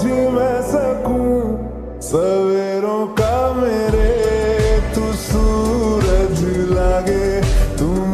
जी मैं सकूँ? सवेरों का मेरे तू सूरज लागे तू